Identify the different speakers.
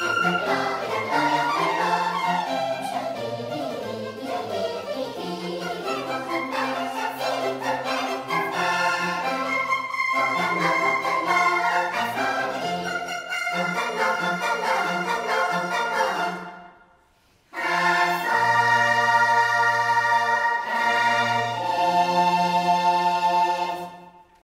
Speaker 1: Oh, my God.